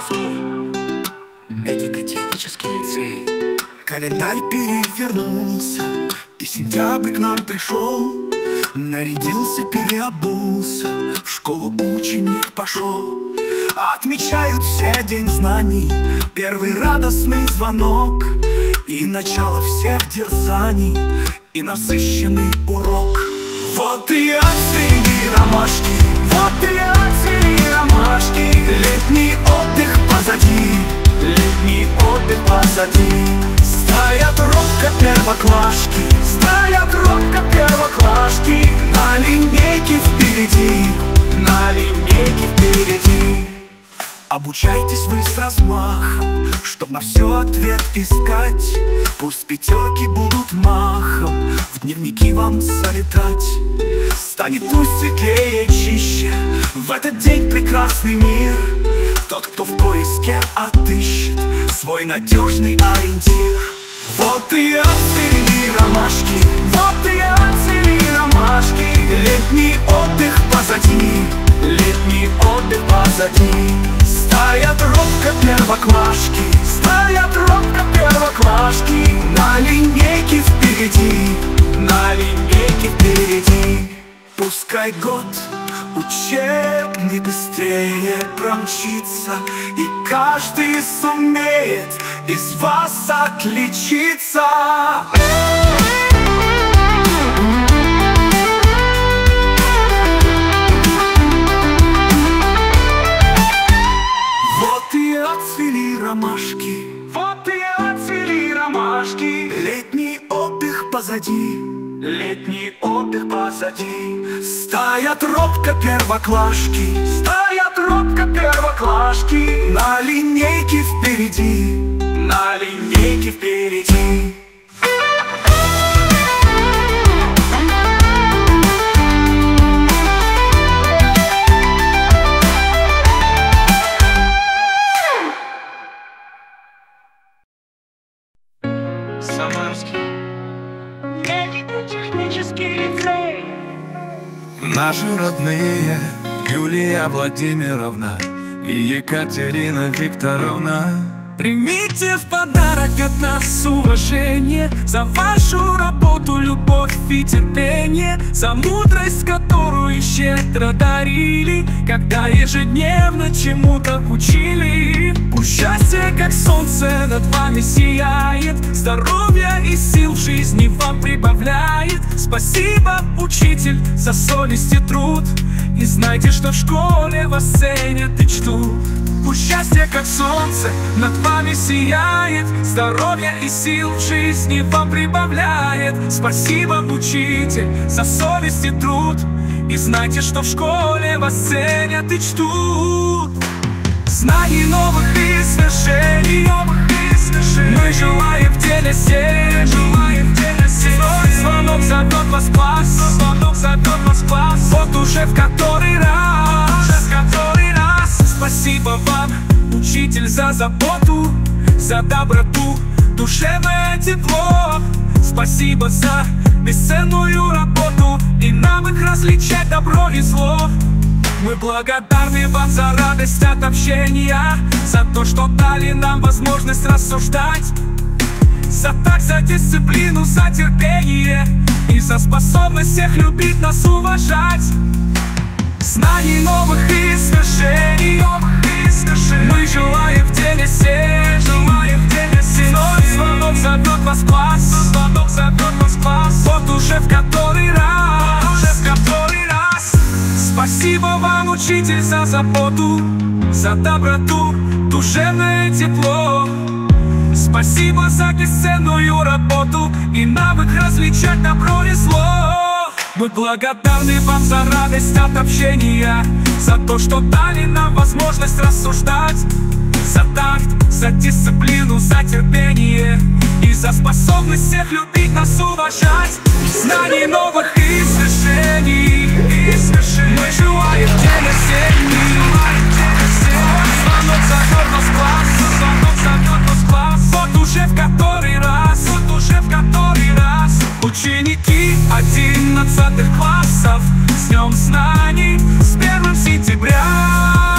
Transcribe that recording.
Автор Медико-технический Календарь перевернулся И сентябрь к нам пришел. Нарядился, переобулся В школу ученик пошел. Отмечают все день знаний Первый радостный звонок. И начало всех дерзаний И насыщенный урок. Вот и отцвели ромашки. Вот и отцвели Робко первоклашки. Стоят робко первоклашки. На линейке впереди На линейке впереди. Обучайтесь вы с размахом, Чтоб на все ответ искать. Пусть пятерки будут махом В дневники вам залетать. Станет пусть светлее чище В этот день прекрасный мир. Тот, кто в поиске отыщет Свой надежный ориентир Вот и отцвели ромашки Вот и отцвели ромашки. Летний отдых позади Летний отдых позади. Стоят робко первоклашки Стоят робко первоклашки На линейке впереди На линейке впереди Пускай год учебный быстрее промчится И каждый сумеет из вас отличиться. Вот и отцвели ромашки. Вот и отцвели ромашки. Летний отдых позади Летний отдых позади. Стоят робко первоклашки. Стоят робко первоклашки. На линейке впереди. На линейке впереди Наши родные Юлия Владимировна И Екатерина Викторовна. Примите в подарок от нас уважение За вашу работу, любовь и терпение За мудрость, которую щедро дарили Когда ежедневно чему-то учили счастье, как солнце, над вами сияет. Здоровья и сил в жизни вам прибавляет. Спасибо, учитель, за совесть и труд. И знайте, что в школе вас ценят и чтут. Пусть счастье, как солнце, над вами сияет. Здоровья и сил в жизни вам прибавляет. Спасибо, учитель, за совесть и труд. И знайте, что в школе вас ценят и чтут в деле сеять Свой звонок зовет вас в класс Звонок зовет вас в класс Вот уже в который раз. В который раз. Спасибо вам, учитель, за заботу За доброту, душевное тепло. Спасибо за бесценную работу. И навык различать добро и зло. Мы благодарны вам за радость от общения За то, что дали нам возможность рассуждать За так, за дисциплину, за терпение И за способность всех любить нас уважать. Знаний новых и свершений Мы желаем в деле сеять Вновь звонок зовет вас в класс Звонок зовет вас в класс Вот уже в который раз Уже в который раз. Спасибо вам, учитель, за заботу За доброту, душевное тепло Спасибо за бесценную работу И навык различать добро и зло. Мы благодарны вам за радость от общения За то, что дали нам возможность рассуждать За такт, за дисциплину, за терпение И за способность всех любить нас уважать. Знаний новых и свершений и свершений. Мы желаем Ученики 11 классов с днем знаний с 1 сентября.